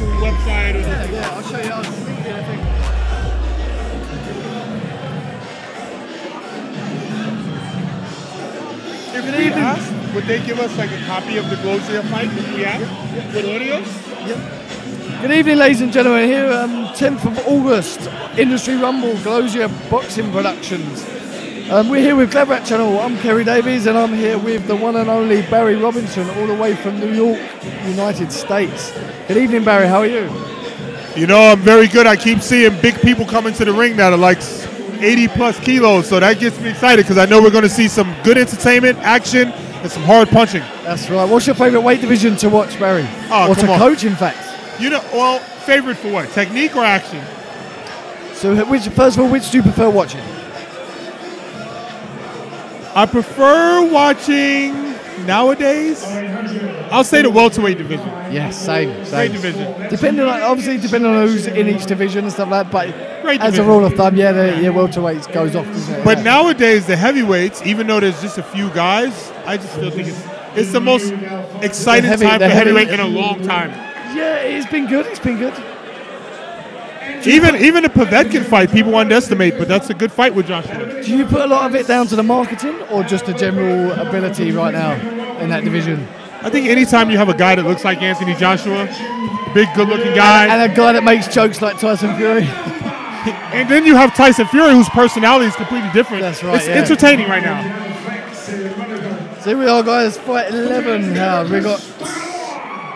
local website or Yeah, yeah, I'll show you. I'll I think. If we asked, would they give us like a copy of the Glozier fight if we asked with audios? Good evening, ladies and gentlemen. Here, um, 10th of August, Industry Rumble, Glozier Boxing Productions. Um, we're here with Gladrap Channel. I'm Kerry Davies, and I'm here with the one and only Barry Robinson, all the way from New York, United States. Good evening, Barry. How are you? You know, I'm very good. I keep seeing big people coming to the ring that are like 80 plus kilos, so that gets me excited because I know we're going to see some good entertainment, action, and some hard punching. That's right. What's your favourite weight division to watch, Barry? Oh, or to on. coach, in fact. You know, well, favorite for what? Technique or action? So, which, first of all, which do you prefer watching? I prefer watching nowadays. I'll say the welterweight division. Yes, same. Great same. division. Depending on obviously depending on who's in each division and stuff like that, but Great as a rule of thumb, yeah, the yeah, welterweights goes off, doesn't it? But Yeah. nowadays, the heavyweights, even though there's just a few guys, I just still think it's it's the most exciting The heavy- time the for heavy- heavyweight in a long time. yeah, it's been good. It's been good. Even even the Povetkin fight, people underestimate, but that's a good fight with Joshua. Do you put a lot of it down to the marketing or just the general ability right now in that division? I think anytime you have a guy that looks like Anthony Joshua, big, good-looking guy, And a guy that makes jokes like Tyson Fury. and then you have Tyson Fury, whose personality is completely different. That's right, It's yeah. entertaining right now. So here we are, guys. Fight 11. Now we got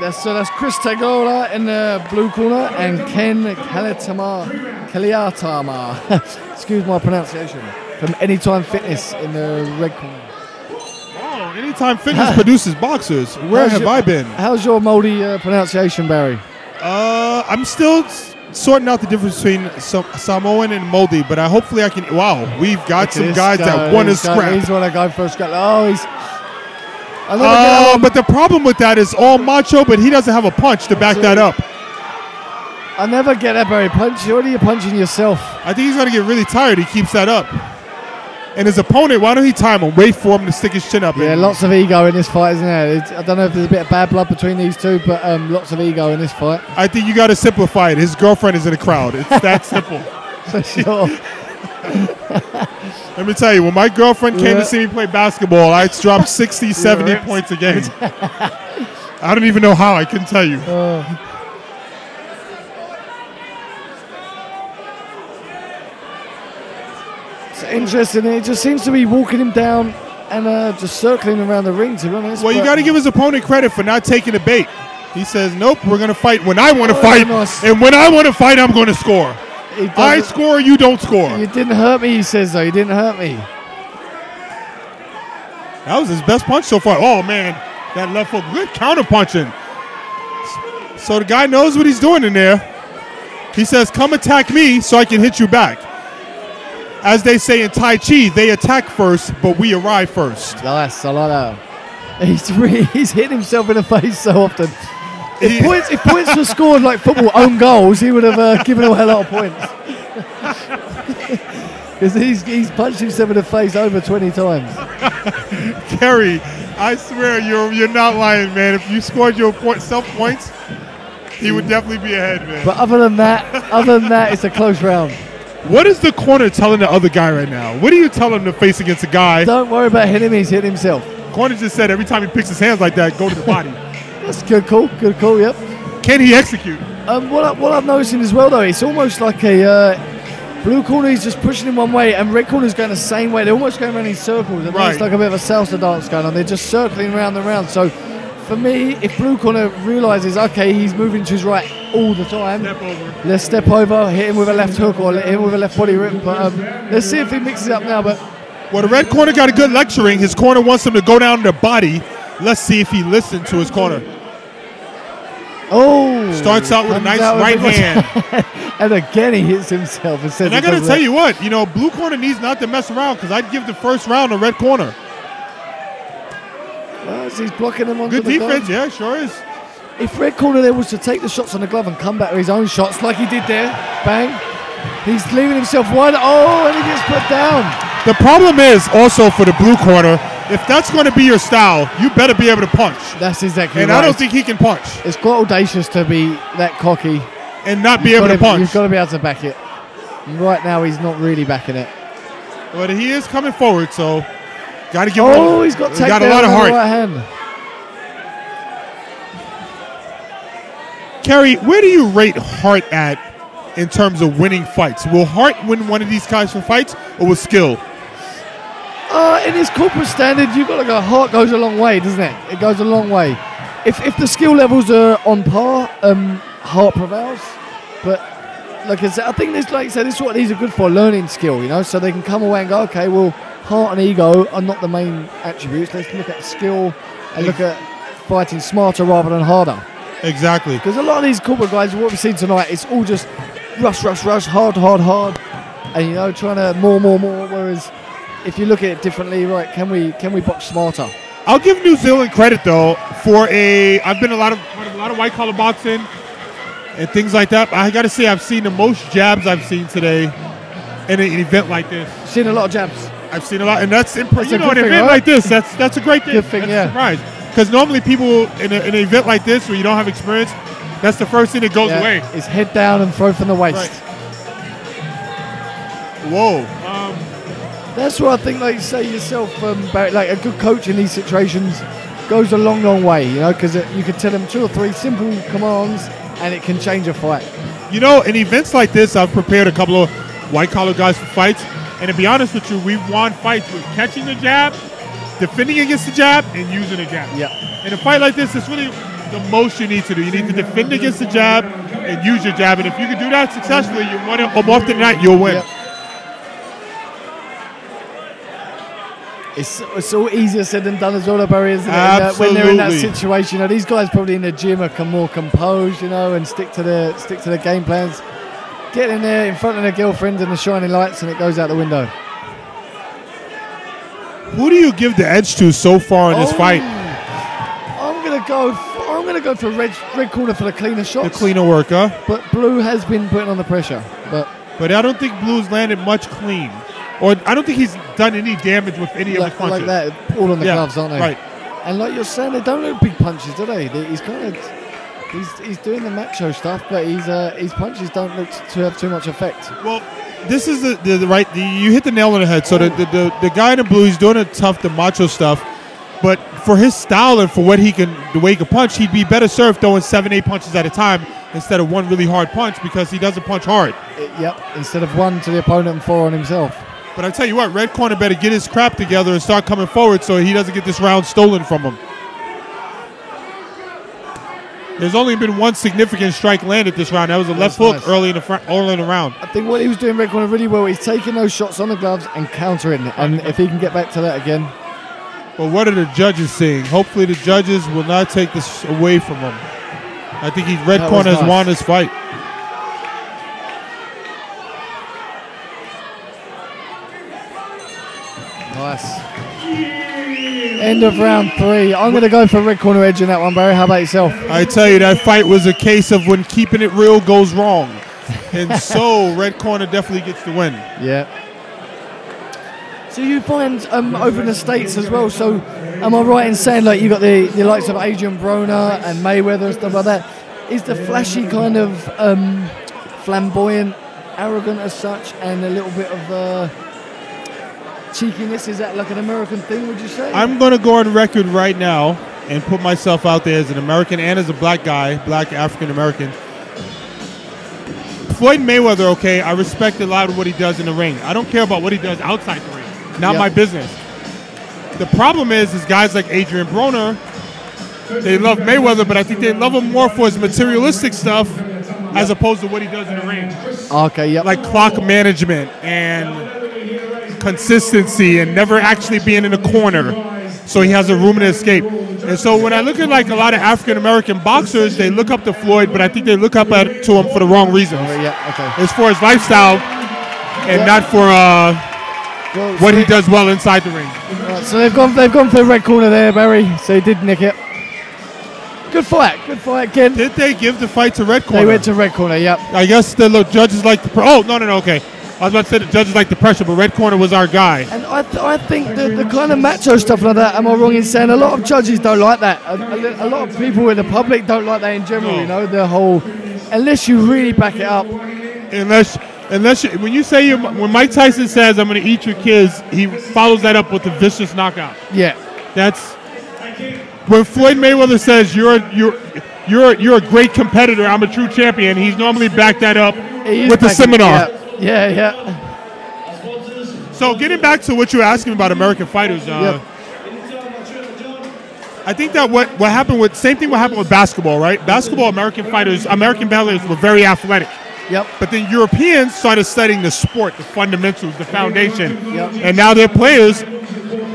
that's so that's Chris Tagaloa in the blue corner and Ken Kalitama Kaliatama. Excuse my pronunciation. From Anytime Fitness in the red corner. Oh, anytime fitness produces boxers. Where How's have your- I been? How's your Maori uh, pronunciation, Barry? Uh, I'm still sorting out the difference between Sa- Samoan and Maori, but I hopefully I can. Wow, we've got some guys guy, that want to scrap. He's want to go a scrap. Oh, he's. I Uh, but the problem with that is all macho, but he doesn't have a punch to back that up. I never get that Barry punch. What are you punching yourself? I think he's gonna get really tired. He keeps that up. And his opponent, why don't he time him? Wait for him to stick his chin up. Yeah, lots of ego in this fight, isn't there? It's- I don't know if there's a bit of bad blood between these two, but um, lots of ego in this fight. I think you got to simplify it. His girlfriend is in the crowd. It's that simple. For sure. Let me tell you, when my girlfriend came Yeah. to see me play basketball, I dropped 60, 70 right. points a game. I don't even know how. I couldn't tell you. It's interesting. It just seems to be walking him down and uh, just circling around the ring, to be honest. Well, you got to give his opponent credit for not taking the bait. He says, "Nope, we're going to fight when I want to Oh, fight, nice. and when I want to fight, I'm going to score. I score, you don't score." You didn't hurt me, he says, though. You didn't hurt me. That was his best punch so far. Oh man, that left hook, good counter punching. So the guy knows what he's doing in there. He says, "Come attack me, so I can hit you back." As they say in Tai Chi, they attack first, but we arrive first. Nice. I like that. He's really, he's hitting himself in the face so often. If points, if points were scored like football own goals, he would have uh, given away a lot of points. Because he's, he's punched himself in the face over 20 times. Kerry, I swear you're you're not lying, man. If you scored your point, self points, he would definitely be ahead, man. But other than that, other than that, it's a close round. what is the corner telling the other guy right now? What do you tell him to face against a guy? Don't worry about hitting him, he's hitting himself. Corner just said every time he picks his hands like that, go to the body. That's a good call, good call, yep. Can he execute? Um, what, I, what I'm noticing as well, though, it's almost like a uh, blue corner is just pushing in one way, and red corner is going the same way. They're almost going around in circles. and Right. It's like a bit of a salsa dance going on. They're just circling round and round. So, for me, if blue corner realizes, okay, he's moving to his right all the time, Step let's step over, hit him with a left hook or hit him with a left body rip. But um, let's see if he mixes it up now. But Well, the red corner got a good lecturing. His corner wants him to go down to the body. Let's see if he listened to his corner. oh, Starts out with a nice right a- hand. and again he hits himself and says, And I got to tell you what, you know, blue corner needs not to mess around because I'd give the first round to red corner. Well, he's blocking him onto Good the defense, glove. yeah, sure is. If Red Corner there was to take the shots on the glove and come back with his own shots like he did there, bang, he's leaving himself wide. Oh, and he gets put down. The problem is also for the blue corner, if that's going to be your style, you better be able to punch. That's exactly And right. I don't think he can punch it's quite audacious to be that cocky. and not be able Gotta- to punch. You've got to be able to back it. Right now, he's not really backing it. But he is coming forward, so got to give Oh, him. he's got he takedown got a lot of heart. right hand. Kerry, where do you rate heart at in terms of winning fights? Will heart win one of these guys for fights, or will skill? Uh, in his corporate standard, you've got to go. Heart goes a long way, doesn't it? It goes a long way. If, if the skill levels are on par, um, heart prevails. But like I said, I think this, like I said, this is what these are good for learning skill, you know. So they can come away and go, okay, well, heart and ego are not the main attributes. Let's look at skill and look at fighting smarter rather than harder. Exactly. Because a lot of these corporate guys, what we've seen tonight, it's all just rush, rush, rush, hard, hard, hard, and you know, trying to more, more, more. Whereas if you look at it differently, right, can we can we box smarter? I'll give New Zealand credit though for a. I've been a lot of a lot of white collar boxing and things like that. I got to say, I've seen the most jabs I've seen today in an event like this. Seen a lot of jabs. I've seen a lot, and that's impressive. You know an thing, event right? like this. That's that's a great thing. Good thing, that's yeah. A surprise. Because normally people in, a, in an event like this where you don't have experience, that's the first thing that goes Yeah, away. Is head down and throw from the waist. Right. Whoa. That's what I think. Like you say yourself, um, Barry, like a good coach in these situations goes a long, long way. You know, because you can tell them two or three simple commands, and it can change a fight. You know, in events like this, I've prepared a couple of white collar guys for fights. And to be honest with you, we've won fights with catching the jab, defending against the jab, and using the jab. Yeah. In a fight like this, it's really the most you need to do. You need to defend against the jab and use your jab. And if you can do that successfully, you more, than- more often than not, you'll win. Yep. It's, it's all easier said than done as well, Barry, isn't it? That- uh, when they're in that situation, you know, these guys probably in the gym are more composed, you know, and stick to the stick to the game plans. Get in there in front of their girlfriend and the shining lights, and it goes out the window. Who do you give the edge to so far in this Oh, fight? I'm gonna go. f- I'm gonna go for red red corner for the cleaner shot. The cleaner worker. But blue has been putting on the pressure. But But I don't think Blue's landed much clean. Or I don't think he's done any damage with any of like, his punches. like that, all on the Yeah, gloves, aren't they? Right. And like you're saying, they don't look big punches, do they? They- He's kind of he's, he's doing the macho stuff, but he's uh, his punches don't look to have too much effect. Well, this is the, the, the right. The, you hit the nail on the head. So the, the, the, the guy in the blue, he's doing the tough, the macho stuff. But for his style and for what he can, the way he can punch, he'd be better served throwing seven, eight punches at a time instead of one really hard punch because he doesn't punch hard. It- yep. Instead of one to the opponent and four on himself. But I tell you what, Red Corner better get his crap together and start coming forward so he doesn't get this round stolen from him. There's only been one significant strike landed this round. That was a left hook nice. early in the front, early in the round. I think what he was doing red corner really well. He's taking those shots on the gloves and countering, and if he can get back to that again, But what are the judges saying? Hopefully, the judges will not take this away from him. I think he's red That corner has won this fight. nice. End of round three. I'm going to go for red corner edge in that one, Barry. How about yourself? I tell you, that fight was a case of when keeping it real goes wrong. And so, red corner definitely gets the win. Yeah. So you find um, over in the states as well. So am I right in saying like you got the, the likes of Adrian Broner and Mayweather and stuff like that? Is the flashy kind of um, flamboyant, arrogant as such, and a little bit of uh, cheekiness? Is that like an American thing? Would you say? I'm going to go on record right now and put myself out there as an American and as a black guy, black African American. Floyd Mayweather, okay, I respect a lot of what he does in the ring. I don't care about what he does outside the ring. Not Yeah. my business. The problem is, is guys like Adrian Broner, they love Mayweather, but I think they love him more for his materialistic stuff as opposed to what he does in the ring okay. Yep. like clock management and consistency and never actually being in a corner so he has a room to escape and so when i look at like a lot of african american boxers they look up to floyd but i think they look up at, to him for the wrong reasons yeah. Okay. as far as lifestyle and Yeah. not for uh, Well, what so he does well inside the ring Right, so they've gone they've gone for the red corner there, Barry. So he did nick it. Good fight. Good fight, Ken. did they give the fight to red corner They went to red corner. Yep. i guess the judges like the pro- oh no no no okay I was about to say the judges like the pressure, but red corner was our guy. And I, th- I think the, the kind of macho stuff like that, am I wrong in saying a lot of judges don't like that? A, a a lot of people in the public don't like that in general, No. you know, the whole, unless you really back it up. Unless, unless you, when you say you, when Mike Tyson says I'm going to eat your kids, he follows that up with a vicious knockout. Yeah. That's when Floyd Mayweather says you're a, you're you're you're a great competitor. I'm a true champion. He's normally backed that up with the backing- seminar. Yeah, yeah. yeah. So getting back to what you were asking about American fighters, uh, I think that what, what happened with same thing what happened with basketball, right? Basketball American fighters, American players were very athletic. Yep. But then Europeans started studying the sport, the fundamentals, the foundation. Yep. And now they're players.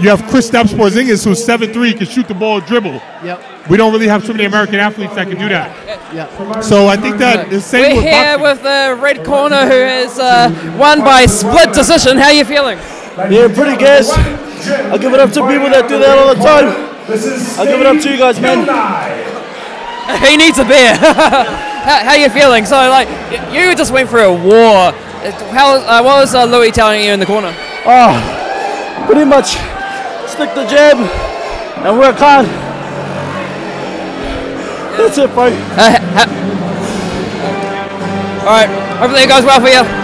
You have Chris Porzingis, who's seven three, can shoot the ball, dribble. Yep. We don't really have too many American athletes that can do that. Yeah. So I think that the same We're with here boxing. with the red corner who has uh, won by split decision. How are you feeling? Yeah, pretty good. I give it up to people that do that all the time. I give it up to you guys, man. he needs a beer. how, how you feeling? So, like, you just went through a war. Uh, How, uh, what was uh, Louis telling you in the corner? Oh, pretty much stick the jab and work hard. That's it, bro. Uh, ha- all right. Hopefully it goes well for you.